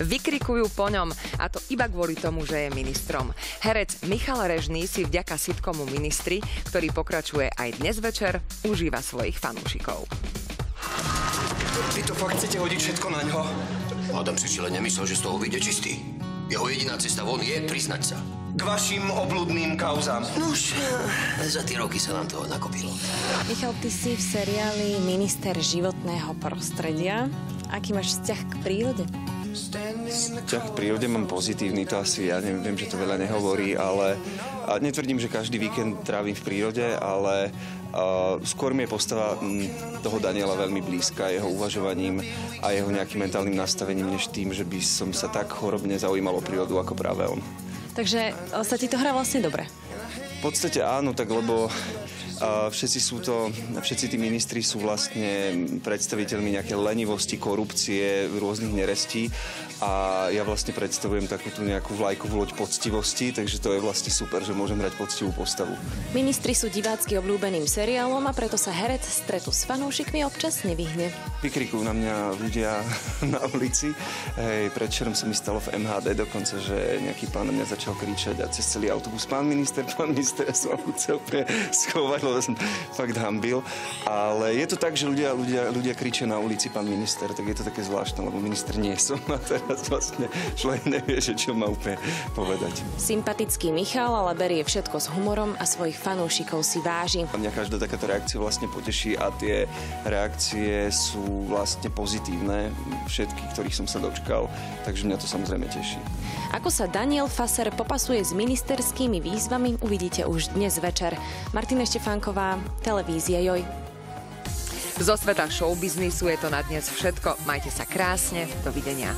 Vykrikujú po ňom a to iba kvôli tomu, že je ministrom. Herec Michal Režný si vďaka sitkomu Ministri, ktorý pokračuje aj dnes večer, užíva svojich fanúšikov. Vy to fakt chcete hodiť všetko na ňo? Adam si len nemyslel, že z toho vyjde čistý. Jeho jediná cesta von je priznať sa. K vašim obludným kauzám. Nuž, za tie roky sa nám toho nakopilo. Michal, ty si v seriáli Minister životného prostredia. Aký máš vzťah k prírode? Vzťah k prírode mám pozitívny, to asi ja neviem, viem, že to veľa nehovorí, ale a netvrdím, že každý víkend trávim v prírode, ale a skôr mi je postava toho Daniela veľmi blízka, jeho uvažovaním a jeho nejakým mentálnym nastavením, než tým, že by som sa tak chorobne zaujímal o prírodu ako práve on. Takže sa ti to hrá vlastne dobre. V podstate áno, tak lebo všetci sú to, všetci tí ministri sú vlastne predstaviteľmi nejaké lenivosti, korupcie, rôznych nerestí a ja vlastne predstavujem takú tú nejakú vlajkovú loď poctivosti, takže to je vlastne super, že môžem hrať poctivú postavu. Ministri sú divácky obľúbeným seriálom a preto sa herec stretu s fanúšikmi občas nevyhne. Vykrikujú na mňa ľudia na ulici. Hej, predčerom sa mi stalo v MHD dokonca, že nejaký pán na mňa začal kričať a cez celý autobus pán minister, pán minister, ja som chcel schovať, som fakt hambil. Ale je to tak, že ľudia, ľudia, ľudia kričia na ulici pán minister, tak je to také zvláštne, lebo minister nie som a teraz vlastne človek nevie, že čo má úplne povedať. Sympatický Michal ale berie všetko s humorom a svojich fanúšikov si váži. A mňa každá takáto reakcia vlastne poteší a tie reakcie sú vlastne pozitívne, všetky, ktorých som sa dočkal, takže mňa to samozrejme teší. Ako sa Daniel Faser popasuje s ministerskými výzvami, uvidíte už dnes večer. Martina Štefánková, televízia Joj. Zo sveta showbiznisu je to na dnes všetko. Majte sa krásne. Dovidenia.